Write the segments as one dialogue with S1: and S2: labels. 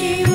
S1: she was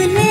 S1: Yeah.